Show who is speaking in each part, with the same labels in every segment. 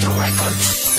Speaker 1: Rock the.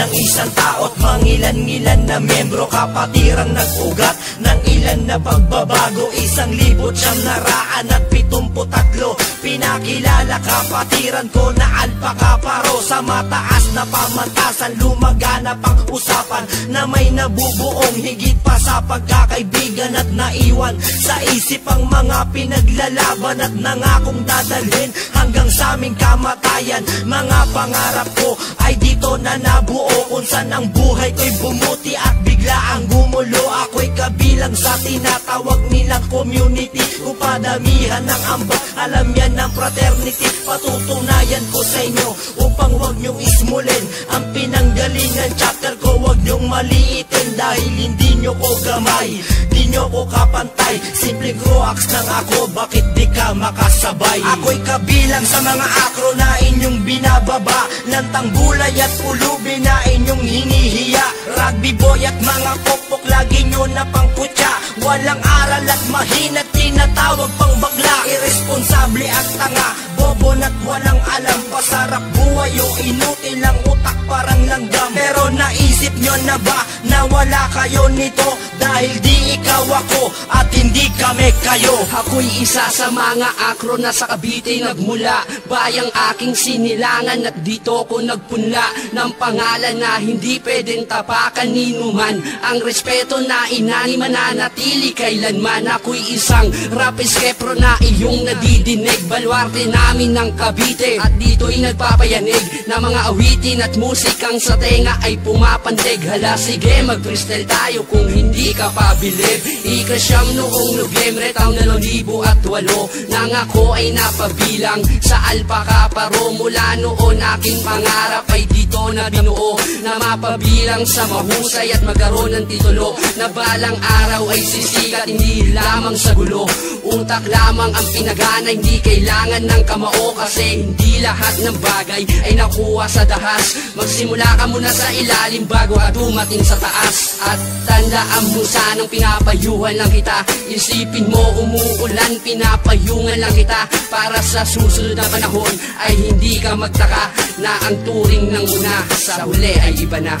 Speaker 1: Ng isang tao't mangilan-ngilan na membro Kapatirang nag-ugat ng ilan na pagbabago. Isang libot siyam naraan at pitumpo tatlo Pinakilala kapatiran ko na alpaka paro. Sa mataas na pamantasan lumaganap ang usapan Na may nabubuong higit pa sa pagkakaibigan At naiwan. Sa isip ang mga pinaglalaban At nangakong dadalhin hanggang sa aming kamatayan. Mga pangarap ko ay dito na nabuo Kung saan ang buhay ko'y bumuti at bigla ang gumulo. Ako'y kabilang sa tinatawag nilang community. Kung padamihan ng ambag, alam yan ng fraternity. Patutunayan ko sa inyo upang wag niyong ismulin Ang pinanggalingan. Chapter ko wag niyong maliitin Dahil hindi niyo ko gamay, di niyo ko kapantay. Simpleng croax lang ako, bakit di ka makasabay? Ako'y kabilang sa mga akro na inyong binababa Lantang gulay at pulubi na inyong hinihiya. Rugby boy at mga pokpok lagi nyo na pangkutya. Walang aral at mahina tinatawag pang bagla Irresponsable at tanga Bobo na't walang alam Pasarap buhay o inutil ang utak parang langgam. Pero naisip nyo na ba na wala kayo nito? Dahil di ikaw ako at hindi kami kayo.
Speaker 2: Ako'y isa sa mga akro na sa Cavite nagmula. Bayang aking sinilangan at dito ko nagpunla. Ng pangalan na hindi pwedeng tapakan ni numan. Ang respeto na inani mananatili kailanman. Ako'y isang rap skepro na iyong nadidinig. Balwarte namin ng Cavite At dito'y nagpapayanig Na mga awitin at musikang sa tenga ay pumapandig. Hala sige mag-freestyle tayo kung hindi ka pabilib Ikasyam noong Nobyembre taong 2008 Nang ako ay napabilang sa Alpaka Paro. Mula noon aking pangarap ay dito na binuo Na mapabilang sa mahusay at magkaroon ng titulo. Na balang araw ay sisikat hindi lamang sa gulo. Utak lamang ang pinagana hindi kailangan ng kamao Kasi hindi lahat ng bagay ay nakuha sa dahas. Magsimula ka muna sa ilalim bago ka dumating sa taas. At tandaan mo sanang pinapayuhan lang kita. Isipin mo umuulan pinapayungan lang kita. Para sa susunod na panahon ay hindi ka magtaka Na ang turing ng una sa huli ay iba na.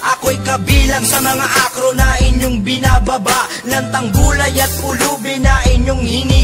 Speaker 1: Ako'y kabilang sa mga akro na inyong binababa Lantang gulay at pulubi na inyong hinihiya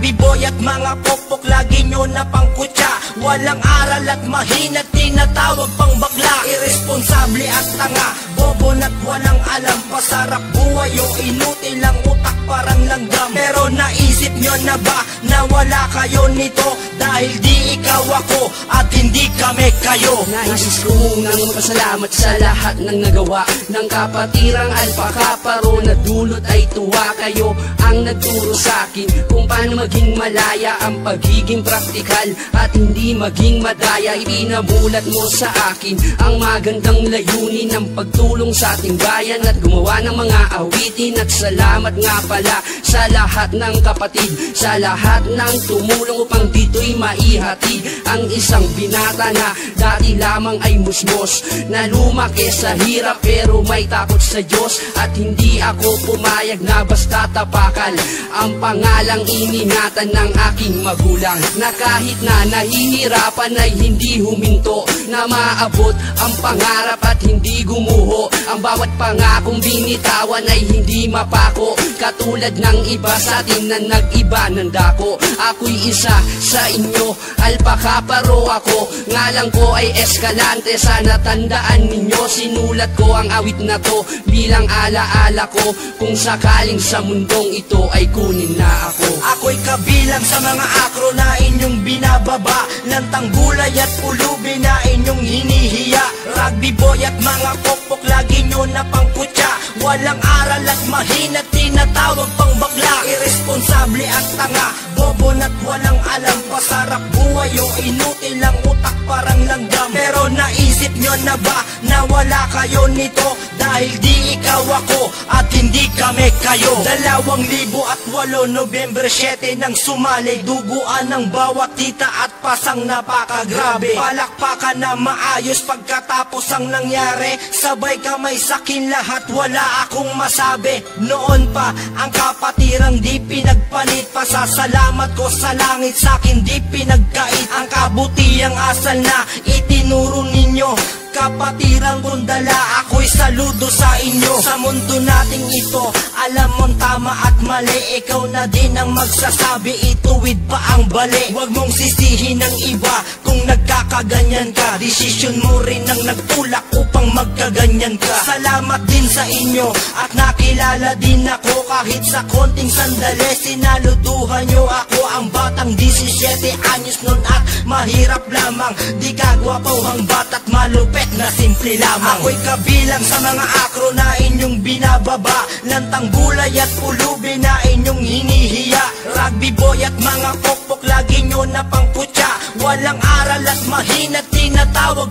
Speaker 1: Rugby boy at mga pokpok lagi nyo na pangkutya Walang aral at mahina tinatawag pang bagla Irresponsable at tanga Bobo na't walang alam. Pasarap buhay o inutil ang utak parang langgam. Pero naisip nyo na ba na wala kayo nito? Dahil di ikaw ako at hindi kami kayo.
Speaker 2: Naisis ko munang magpasalamat sa lahat ng nagawa Ng kapatirang alpaka. Paro na dulot ay tuwa Kayo ang nagturo sa akin kung paano maging malaya Ang pagiging praktikal at hindi maging madaya. Ipinamulat mo sa akin ang magandang layunin ng pagtulong sa ating bayan At gumawa ng mga awitin. At salamat nga pala sa lahat ng kapatid Sa lahat ng tumulong upang dito'y maihati Ang isang binata na dati lamang ay musmos Na lumaki sa hirap pero may takot sa Diyos. At hindi ako pumayag na basta tapakal Ang pangalang iningatan ng aking magulang Na kahit na nahihirapan ay hindi huminto Na maabot ang pangarap at hindi gumuho. Ang bawat pangakong binitawan ay hindi mapako. Katulad ng iba sa atin na nag-iba ng dako. Ako'y isa sa inyo, alpaka paro ako. Ngalang ko ay eskalante, sana tandaan ninyo. Sinulat ko ang awit na to bilang alaala ko. Kung sakaling sa mundong ito ay kunin na ako.
Speaker 1: Ako'y kabilang sa mga akro na inyong binababa. Lantang gulay at pulubi na inyong hinihiya. Rugby boy at mga pokpok lagi nyo na pangkutya. Walang aral at mahina tinatawag pang bagla Irresponsable at tanga. Bobo na't walang alam Pasarap buhay o inutil ang utak parang langgam. Pero naisip nyo na ba na wala kayo nito. Dahil di ikaw ako at hindi kami kayo. Dalawang libo at walo Nobyembre 7 nang sumali. Duguan ng bawat tita at pasang napakagrabe. Palakpakan na maayos pagkatapos ang nangyari. Sabay kamay sakin lahat wala akong masabi. Noon pa ang kapatirang di pinagpalit. Pasasalamat ko sa langit sakin di pinagkait. Ang kabutiang asal na itinuro ninyo Kapatirang gundala, ako'y saludo sa inyo. Sa mundo nating ito, alam mong tama at mali. Ikaw na din ang magsasabi, ituwid pa ang bali. Huwag mong sisihin ng iba kung nagkakaganyan ka Desisyon mo rin ang nagtulak upang magkaganyan ka. Salamat din sa inyo at nakilala din ako Kahit sa konting sandali, sinaluduhan nyo ako Ang batang 17 anyos nun at mahirap lamang. Di kagwapawang bata't malupet na simple lamang. Ako'y kabilang sa mga akro na inyong binababa. Lantang gulay at pulubi na inyong hinihiya. Rugby boy at mga pokpok lagi nyo na pangputya Walang aral at mahina tinatawag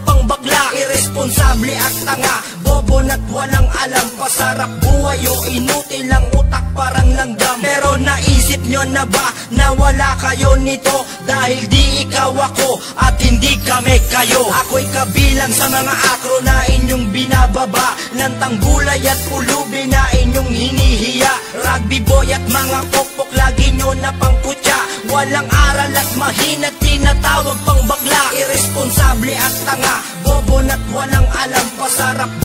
Speaker 1: Pasarap buhay o inutil ang utak parang langgam. Pero naisip nyo na ba na wala kayo nito? Dahil di ikaw ako at hindi kami kayo. Ako'y kabilang sa mga akro na inyong binababa. Lantang gulay at pulubi na inyong hinihiya. Rugby boy at mga pokpok lagi nyo na pangputya Walang aral at mahina tinatawag pang bagla Irresponsable at tanga. Bobo na't walang alam Pasarap